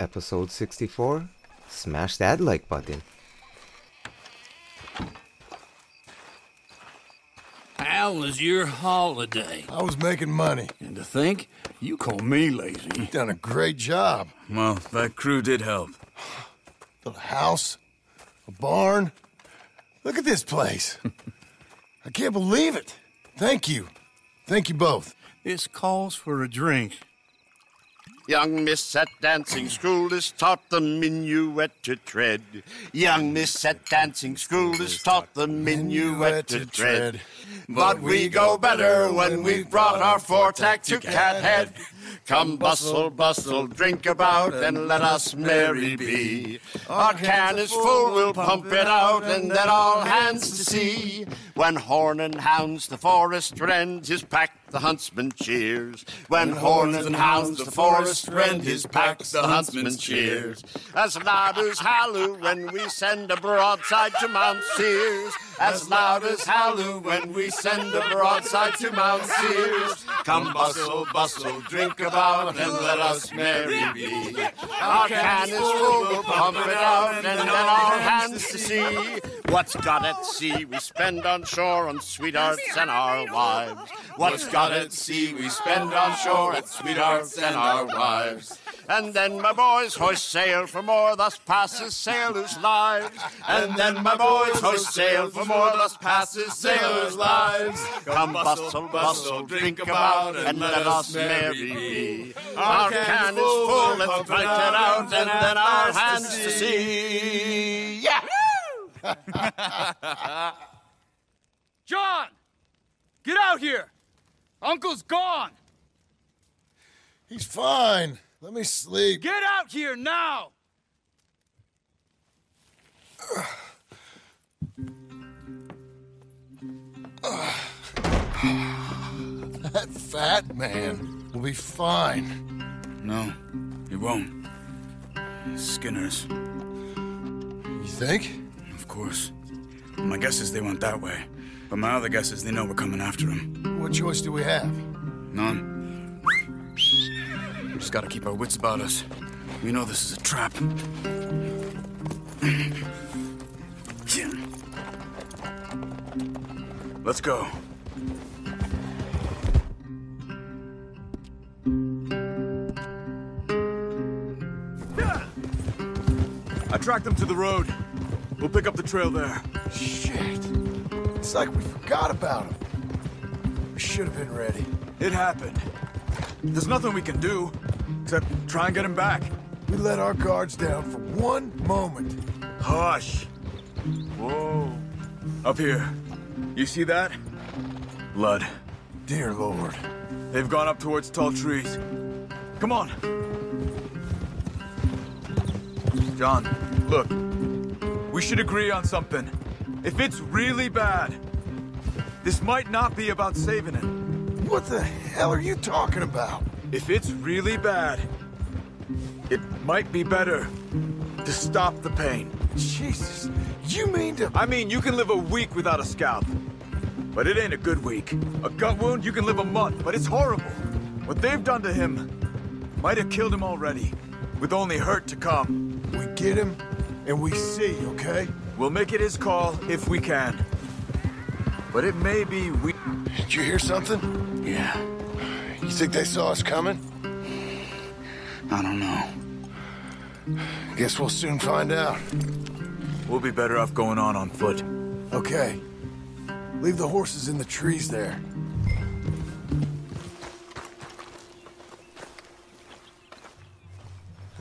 episode 64. Smash that like button. How was your holiday? I was making money. And to think, you call me lazy. You've done a great job. Well, that crew did help. Built a house, a barn. Look at this place. I can't believe it. Thank you. Thank you both. This calls for a drink. Young miss at dancing school is taught the minuet to tread. Young miss at dancing school is taught the minuet to tread. But we go better when we've brought our fore-tack to Cathead. Come bustle, bustle, drink about, and let us merry be. Our can is full, we'll pump it out, and then all hands to sea. When horn and hounds the forest rend his pack, the huntsman cheers. When horns and hounds the forest rend his pack, the huntsman cheers. As loud as halloo when we send a broadside to Mount Sears. As loud as halloo when we send a broadside to Mounseers. Come bustle, bustle, drink about, and let us merry be. Our can is full, we'll pump it out, and then all hands to sea. What's got at sea we spend on shore on sweethearts and our wives. What's got at sea we spend on shore at sweethearts and our wives. And then my boys hoist sail for more, thus passes sailors' lives. And then my boys hoist sail for more, thus passes sailors' lives. Come bustle, bustle, drink about, and let us merry be. Our can is full, let's drink it out, and then our hands to sea. Yeah! John! Get out here! Uncle's gone! He's fine. Let me sleep. Get out here now! That fat man will be fine. No, he won't. Skinner's, You think? of course. My guess is they went that way. But my other guess is they know we're coming after him. What choice do we have? None. We just gotta keep our wits about us. We know this is a trap. Let's go. I tracked them to the road. We'll pick up the trail there. Shit. It's like we forgot about him. We should have been ready. It happened. There's nothing we can do except try and get him back. We let our guards down for one moment. Hush. Whoa. Up here. You see that? Blood. Dear Lord. They've gone up towards tall trees. Come on. John, look. We should agree on something. If it's really bad, this might not be about saving it. What the hell are you talking about? If it's really bad, it might be better to stop the pain. Jesus. You mean to... I mean, you can live a week without a scalp. But it ain't a good week. A gut wound, you can live a month, but it's horrible. What they've done to him might have killed him already, with only hurt to come. We get him, and we see, okay? We'll make it his call if we can. But it may be we... Did you hear something? Yeah, You think they saw us coming? I don't know. Guess we'll soon find out. We'll be better off going on on foot. Okay. Leave the horses in the trees there.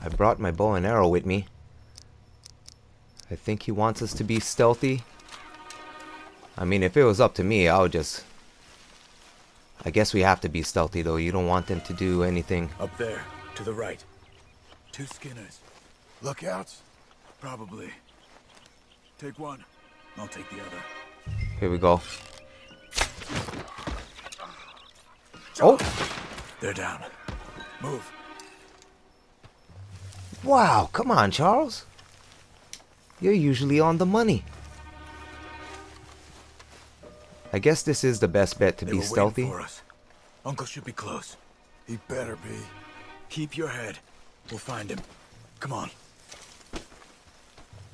I brought my bow and arrow with me. I think he wants us to be stealthy. I mean, if it was up to me, I would just... I guess we have to be stealthy, though. You don't want them to do anything. Up there, to the right. Two Skinners, Lookouts? probably. Take one. I'll take the other. Here we go. Oh! They're down. Move. Wow, come on, Charles. You're usually on the money. I guess this is the best bet to They be stealthy. for us. Uncle should be close. He better be. Keep your head. We'll find him. Come on.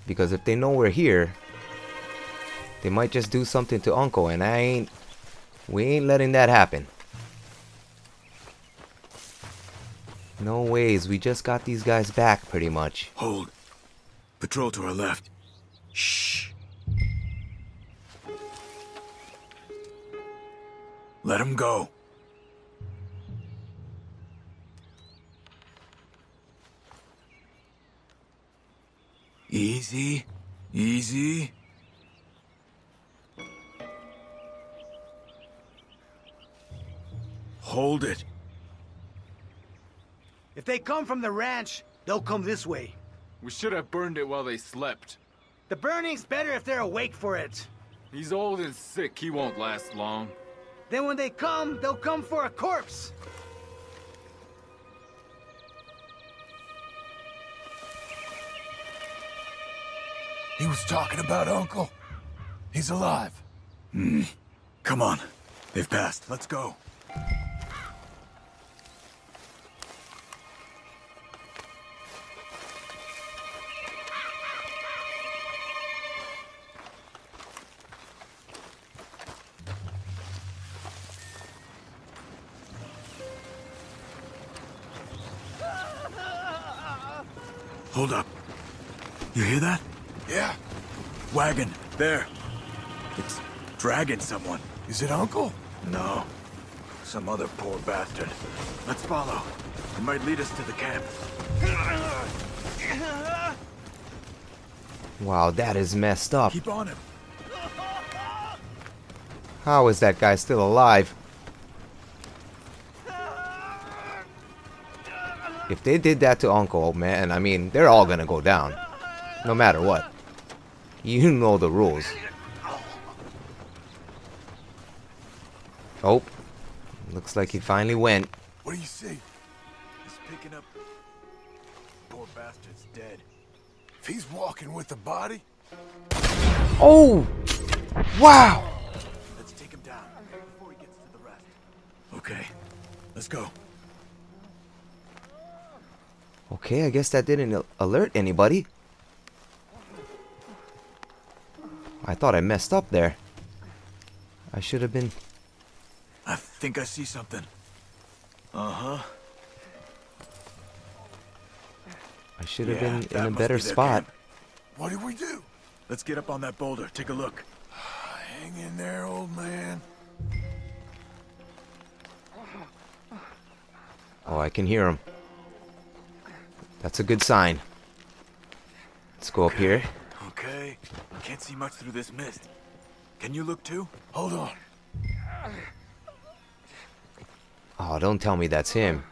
Because if they know we're here, they might just do something to Uncle, and I ain't. We ain't letting that happen. No ways, we just got these guys back pretty much. Hold. Patrol to our left. Shh. Let him go. Easy. Easy. Hold it. If they come from the ranch, they'll come this way. We should have burned it while they slept. The burning's better if they're awake for it. He's old and sick. He won't last long. Then when they come, they'll come for a corpse. He was talking about Uncle. He's alive. Hmm. Come on. They've passed. Let's go. You hear that? Yeah. Wagon. There. It's dragging someone. Is it Uncle? No. Some other poor bastard. Let's follow. It might lead us to the camp. Wow, that is messed up. Keep on him. How is that guy still alive? If they did that to Uncle, man, I mean, they're all gonna go down. No matter what. You know the rules. Oh. Looks like he finally went. What do you see? He's picking up. Poor bastard's dead. If he's walking with the body, Oh! Wow! Let's take him down before he gets to the rest. Okay. Let's go. Okay, I guess that didn't alert anybody. I thought I messed up there. I should have been... I think I see something. Uh-huh. I should have Yeah, been in a better be spot. what do we do? Let's get up on that boulder. Take a look. Hang in there, old man. Oh, I can hear him. That's a good sign. Let's go up here. Okay. Can't see much through this mist. Can you look too? Hold on. Oh, don't tell me that's him.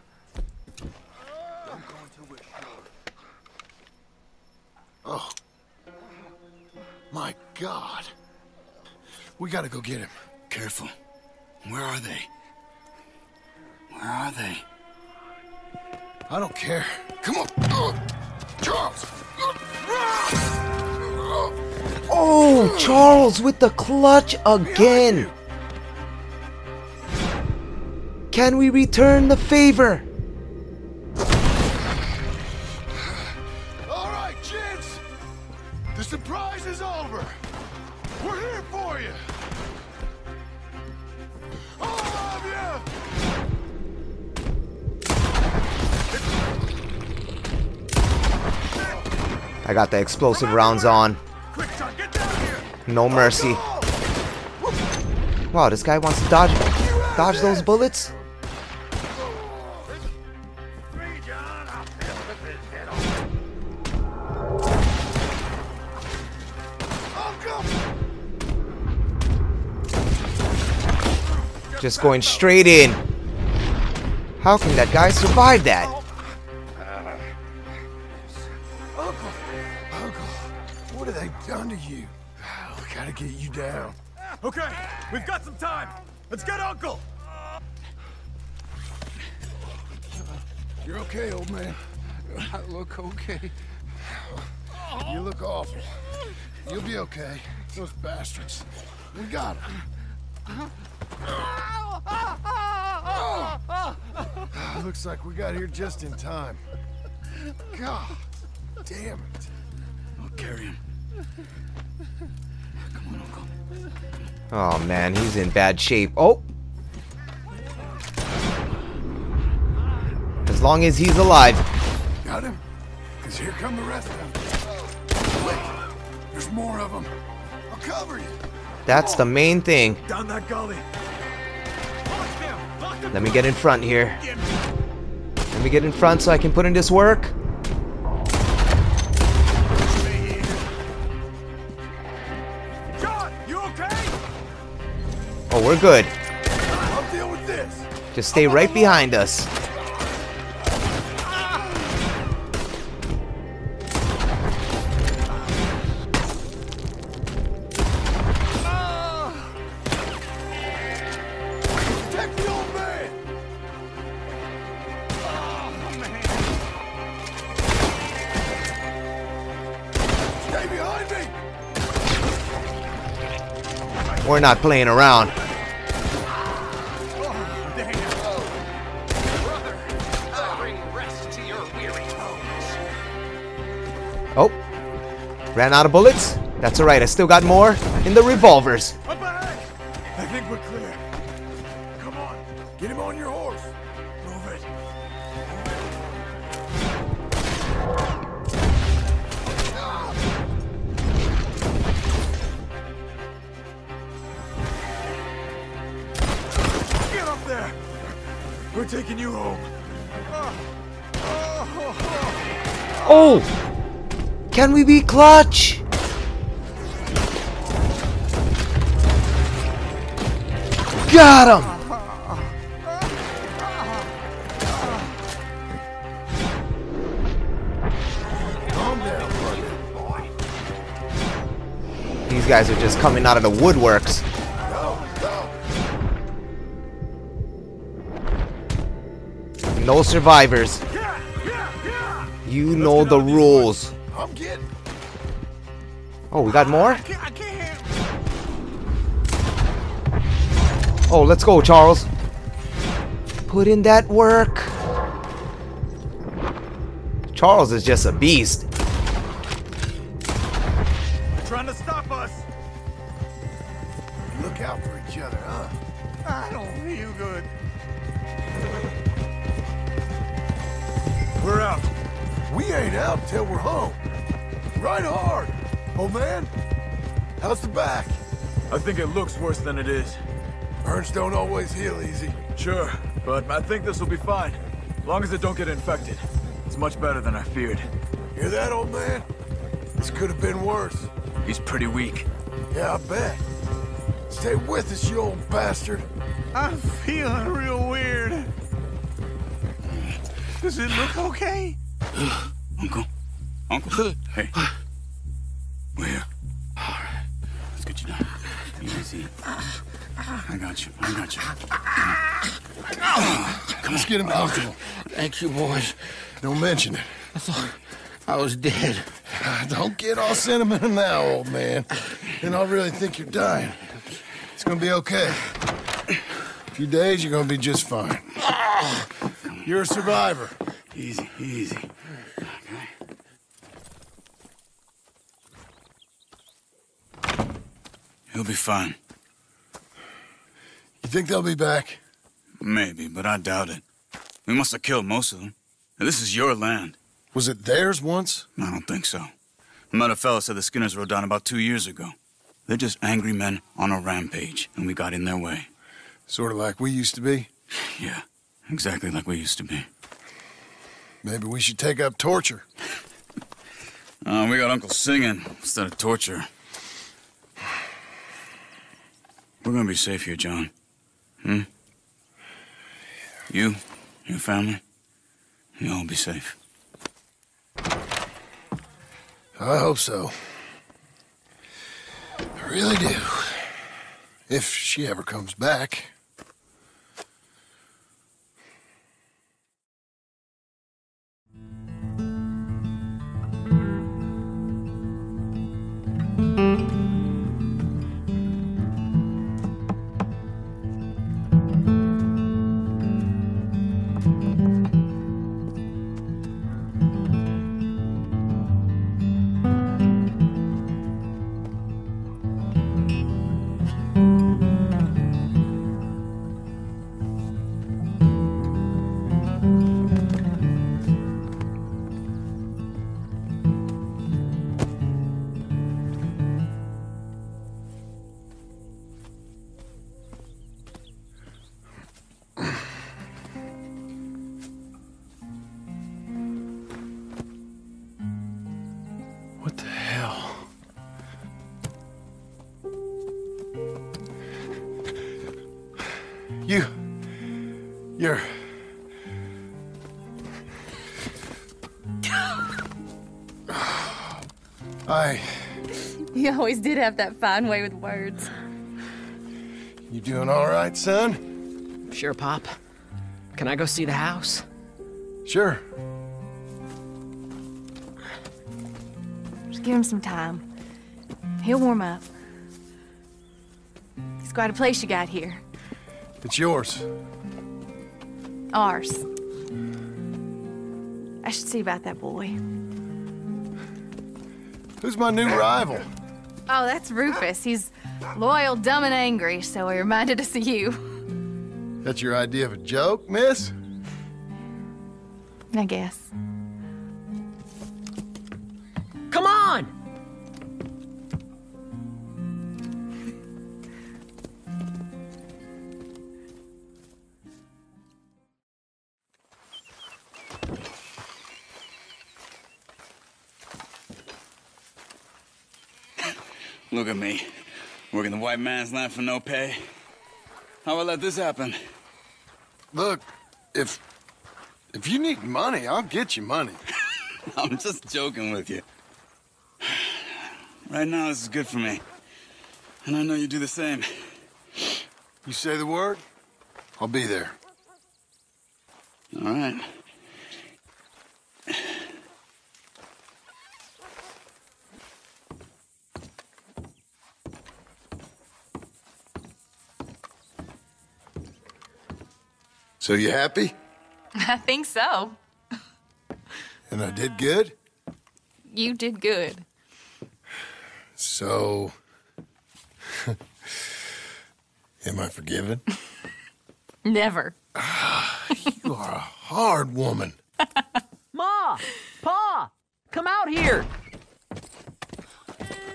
Oh. My God. We gotta go get him. Careful. Where are they? Where are they? I don't care. Come on. Ugh. Charles. Oh, Charles with the clutch again. Can we return the favor? All right, kids. The surprise is over. We're here for you. All of you. I got the explosive rounds on. No mercy. Wow, this guy wants to dodge dodge those bullets? Just going straight in. How can that guy survive that? Uncle. Uncle. What have they done to you? Gotta get you down. Okay, we've got some time. Let's get Uncle! You're okay, old man. I look okay. You look awful. You'll be okay. Those bastards. We got them. Ah, looks like we got here just in time. God. Damn it. I'll carry him. Come on, Uncle. Oh man, he's in bad shape. Oh! As long as he's alive. Got him? Because here come the rest of them. Wait, there's more of them. I'll cover you. That's the main thing. Down that gully. Let me get in front here. Let me get in front so I can put in this work. Oh, we're good. I'll deal with this. Just stay right behind us. Protect the old man. Oh, stay behind me. We're not playing around. Ran out of bullets? That's alright, I still got more in the revolvers. Up ahead! I think we're clear. Come on, Get him on your horse. move it. Get up there! We're taking you home. Oh! Can we be clutch? Got him! These guys are just coming out of the woodworks. No survivors. You know the rules. I'm getting. Oh, we got more? I can't, I can't. Oh, let's go, Charles. Put in that work. Charles is just a beast. They're trying to stop us. Look out for each other, huh? I don't feel good. We're out. We ain't out till we're home. Right hard. Oh man, how's the back? I think it looks worse than it is. Burns don't always heal easy. Sure, but I think this will be fine. As long as it don't get infected. It's much better than I feared. Hear that, old man? This could have been worse. He's pretty weak. Yeah, I bet. Stay with us, you old bastard. I'm feeling real weird. Does it look okay? Uncle. Uncle. Hey. We're here. Let's get you down. Easy. I got you. I got you. Let's get him comfortable. Thank you, boys. Don't mention it. I thought I was dead. Don't get all sentimental now, old man. Then I'll really think you're dying. It's gonna be okay. A few days, you're gonna be just fine. Ah. You're a survivor. Easy, easy. He'll be fine. You think they'll be back? Maybe, but I doubt it. We must have killed most of them. And this is your land. Was it theirs once? I don't think so. I met a fella said the Skinners rode down about two years ago. They're just angry men on a rampage, and we got in their way. Sort of like we used to be. Yeah, exactly like we used to be. Maybe we should take up torture. Uh, we got Uncle singing instead of torture. We're gonna be safe here, John. Hmm? You, your family, you'll all be safe. I hope so. I really do. If she ever comes back. Always did have that fine way with words. You doing all right, son? Sure, Pop. Can I go see the house? Sure. Just give him some time. He'll warm up. It's quite a place you got here. It's yours. Ours. I should see about that boy. Who's my new rival? Oh, that's Rufus. He's loyal, dumb, and angry, so he reminded us of you. That's your idea of a joke, miss? I guess. Come on! White man's land for no pay. How I let this happen? Look, if if you need money, I'll get you money. I'm just joking with you. Right now, this is good for me. And I know you do the same. You say the word, I'll be there. All right. So you happy? I think so. And I did good? You did good. So Am I forgiven? Never. You are a hard woman. Ma! Pa! Come out here!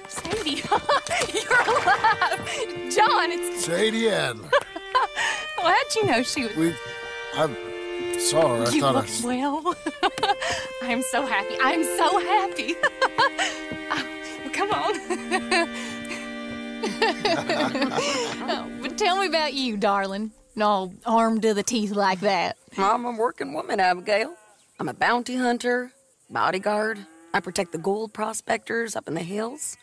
Sadie, you're alive! John, it's. Sadie Adler. How'd you know she was. We I saw her. I you thought I look s- well. I'm so happy. I'm so happy. Oh, come on. Oh, but tell me about you, darling. All armed to the teeth like that. I'm a working woman, Abigail. I'm a bounty hunter, bodyguard. I protect the gold prospectors up in the hills.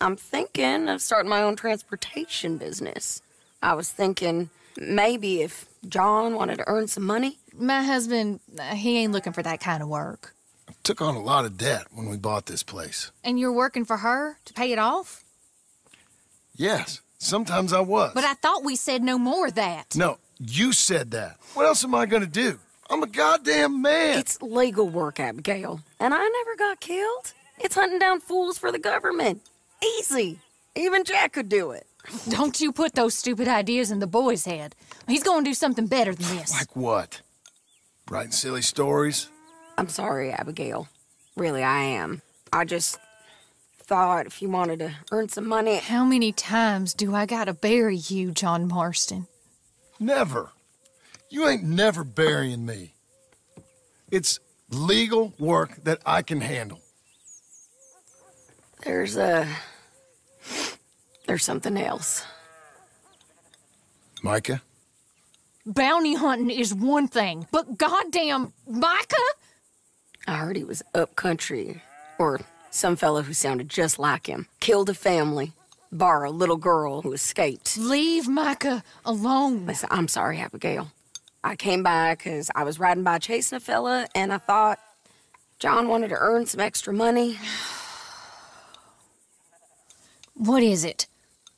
I'm thinking of starting my own transportation business. I was thinking maybe if John wanted to earn some money. My husband, he ain't looking for that kind of work. took on a lot of debt when we bought this place. And you're working for her to pay it off? Yes, sometimes I was. But I thought we said no more of that. No, you said that. What else am I gonna do? I'm a goddamn man. It's legal work, Abigail. And I never got killed. It's hunting down fools for the government. Easy. Even Jack could do it. Don't you put those stupid ideas in the boy's head. He's gonna do something better than this. Like what? Writing silly stories? I'm sorry, Abigail. Really, I am. I just thought if you wanted to earn some money. How many times do I gotta bury you, John Marston? Never. You ain't never burying me. It's legal work that I can handle. There's a. There's something else. Micah? Bounty hunting is one thing, but goddamn, Micah? I heard he was up country, or some fellow who sounded just like him. Killed a family, bar a little girl who escaped. Leave Micah alone. Listen, I'm sorry, Abigail. I came by because I was riding by chasing a fella, and I thought John wanted to earn some extra money. What is it?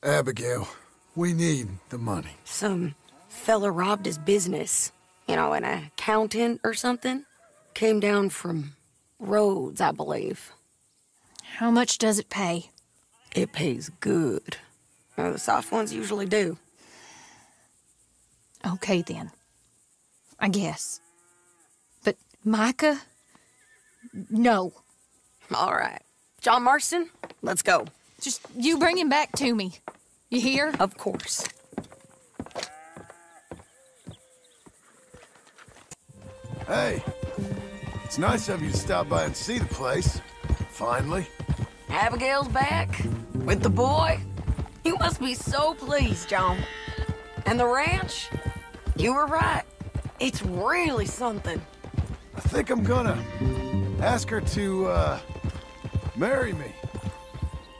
Abigail, we need the money. Some fella robbed his business. You know, an accountant or something. Came down from Rhodes, I believe. How much does it pay? It pays good. Well, the soft ones usually do. Okay, then. I guess. But Micah? No. All right. John Marston, let's go. Just you bring him back to me. You hear? Of course. Hey, it's nice of you to stop by and see the place. Finally. Abigail's back with the boy. You must be so pleased, John. And the ranch? You were right. It's really something. I think I'm gonna ask her to, uh, marry me.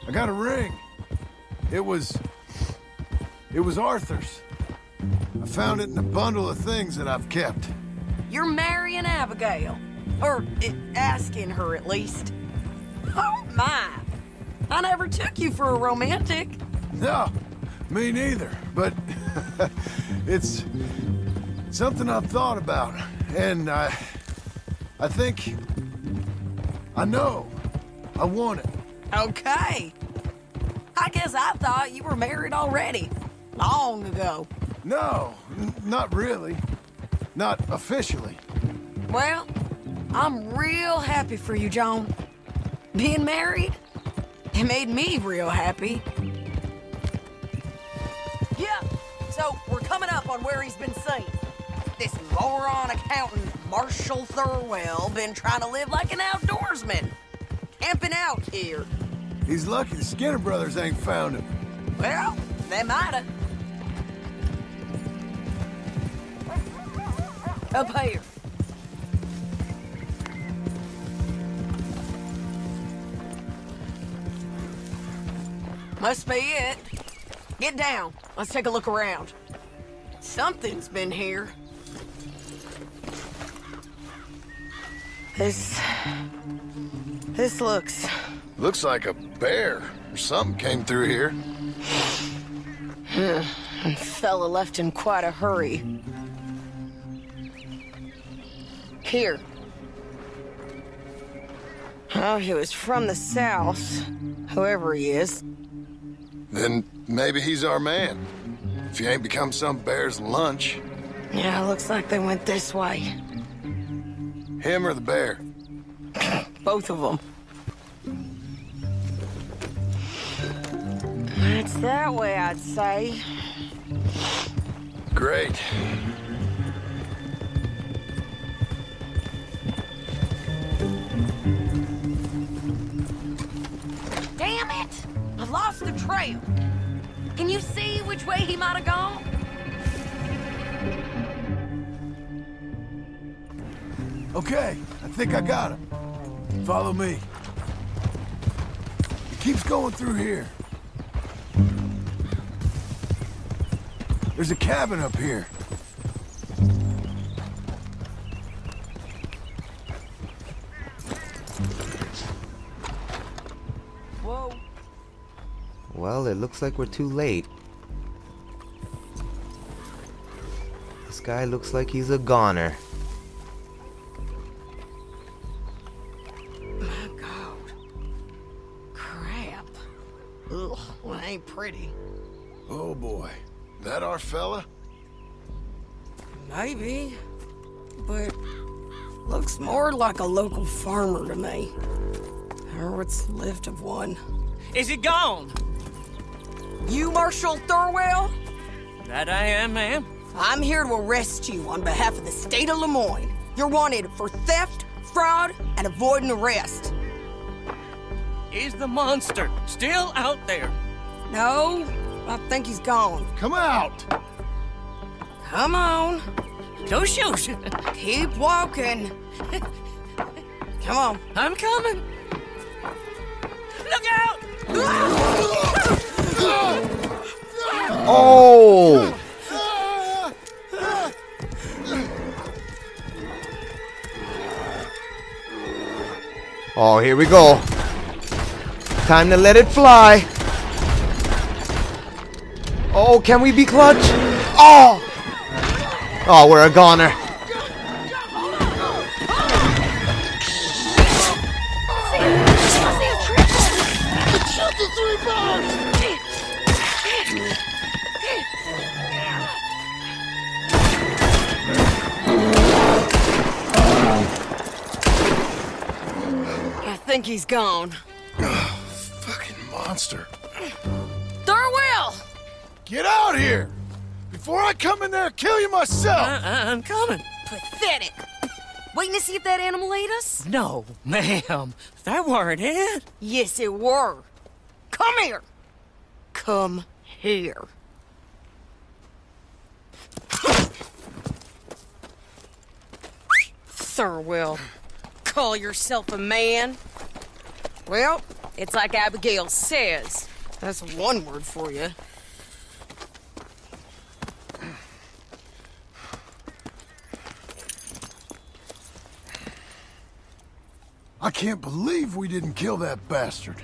I got a ring. It was... It was Arthur's. I found it in a bundle of things that I've kept. You're marrying Abigail. Or eh, asking her, at least. Oh, my. I never took you for a romantic. No, me neither. But it's something I've thought about, and I, I think, I know, I want it. Okay. I guess I thought you were married already. Long ago. No, n- not really, not officially. Well, I'm real happy for you, Joan. Being married, it made me real happy. Yeah, so we're coming up on where he's been seen. This moron accountant, Marshall Thurwell, been trying to live like an outdoorsman. Camping out here. He's lucky the Skinner brothers ain't found him. Well, they mighta. Up here. Must be it. Get down. Let's take a look around. Something's been here. This... This looks... Looks like a bear or something came through here. Fella left in quite a hurry. Here. Oh, he was from the south. Whoever he is. Then maybe he's our man. If he ain't become some bear's lunch. Yeah, looks like they went this way. Him or the bear? Both of them. It's that way, I'd say. Great. Damn it! I lost the trail. Can you see which way he might have gone? Okay, I think I got him. Follow me. It keeps going through here. There's a cabin up here. Whoa. Well, it looks like we're too late. This guy looks like he's a goner. My God. Crap. Ugh, well, ain't pretty. Oh boy. That our fella? Maybe. But looks more like a local farmer to me. Or what's left of one. Is he gone? You Marshall Thurwell? That I am, ma'am. I'm here to arrest you on behalf of the state of Lemoyne. You're wanted for theft, fraud, and avoiding arrest. Is the monster still out there? No, I think he's gone. Come out! Come on. Don't shoot. Keep walking. Come on. I'm coming. Look out! Oh! Oh, here we go. Time to let it fly. Oh, can we be clutch? Oh! Oh, we're a goner. I think he's gone. Fucking monster. Thurwell! Get out here! Before I come in there and kill you myself! I- I'm coming. Pathetic. Waiting to see if that animal ate us? No, ma'am. That weren't it. Yes, it were. Come here. Come here. Thurwell, call yourself a man? Well, it's like Abigail says. That's one word for you. Can't believe we didn't kill that bastard.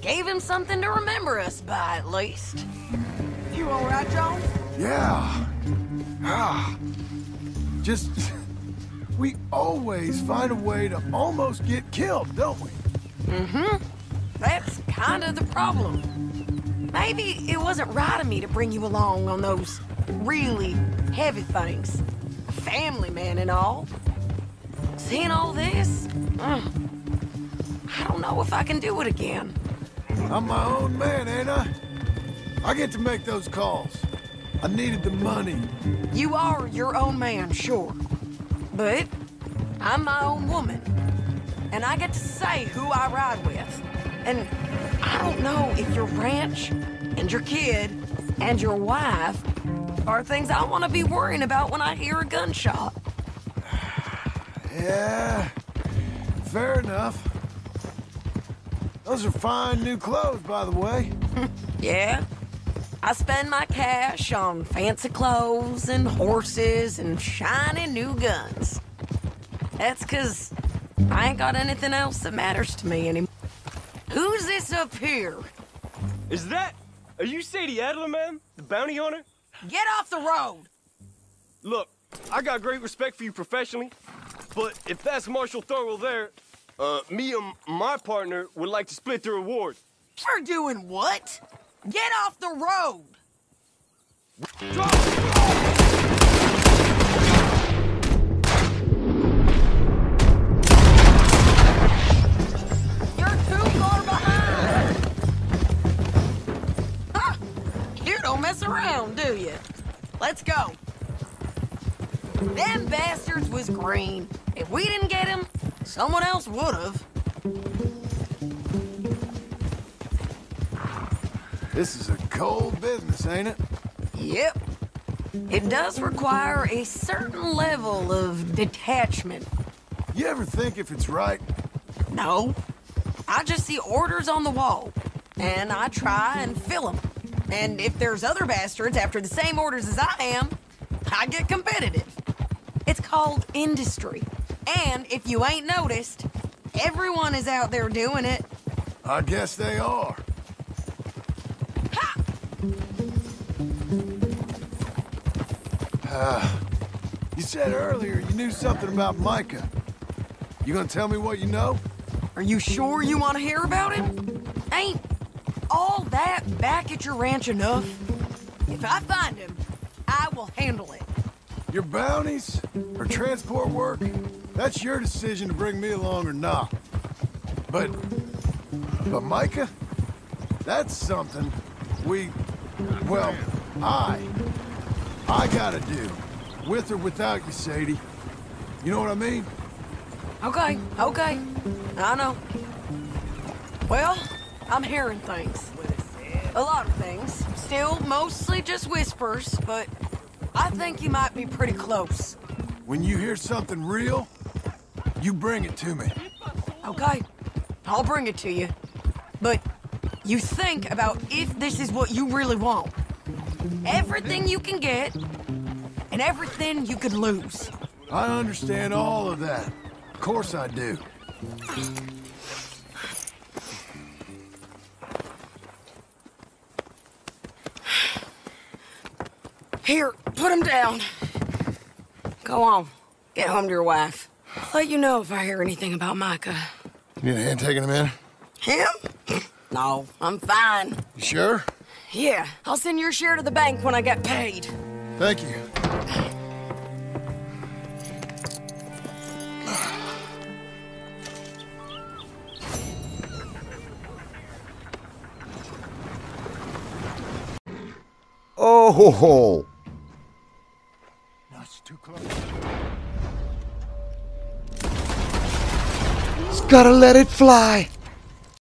Gave him something to remember us by, at least. You all right, Jones? Yeah. Ah. Just... We always find a way to almost get killed, don't we? Mm-hmm. That's kind of the problem. Maybe it wasn't right of me to bring you along on those really heavy things. Family man and all. Seeing all this, uh, I don't know if I can do it again. I'm my own man, ain't I? I get to make those calls. I needed the money. You are your own man, sure. But I'm my own woman. And I get to say who I ride with. And I don't know if your ranch and your kid and your wife are things I want to be worrying about when I hear a gunshot. Yeah, fair enough. Those are fine new clothes, by the way. yeah? I spend my cash on fancy clothes and horses and shiny new guns. That's because I ain't got anything else that matters to me anymore. Who's this up here? Is that... Are you Sadie Adler, man? The bounty hunter? Get off the road! Look, I got great respect for you professionally, but if that's Marshall Thurwell there, uh, me and my partner would like to split the reward. For doing what? Get off the road! You're too far behind! Huh. You don't mess around, do you? Let's go. Them bastards was green. If we didn't get him, someone else would've. This is a cold business, ain't it? Yep. It does require a certain level of detachment. You ever think if it's right? No. I just see orders on the wall, and I try and fill them. And if there's other bastards after the same orders as I am, I get competitive. It's called industry. And if you ain't noticed, everyone is out there doing it. I guess they are. Uh, you said earlier you knew something about Micah. You gonna tell me what you know? Are you sure you want to hear about it? Ain't all that back at your ranch enough? If I find him, I will handle it. Your bounties or transport work, that's your decision to bring me along or not. But, but Micah, that's something we, well, I, I gotta do. With or without you, Sadie. You know what I mean? Okay, okay. I know. Well, I'm hearing things. A lot of things. Still mostly just whispers, but I think you might be pretty close. When you hear something real, you bring it to me. Okay, I'll bring it to you. But you think about if this is what you really want. Everything you can get, and everything you could lose. I understand all of that. Of course I do. Here, put him down. Go on. Get home to your wife. I'll let you know if I hear anything about Micah. You need a hand taking him in? Him? No, I'm fine. You sure? Yeah, I'll send your share to the bank when I get paid. Thank you. Oh ho ho! Gotta let it fly.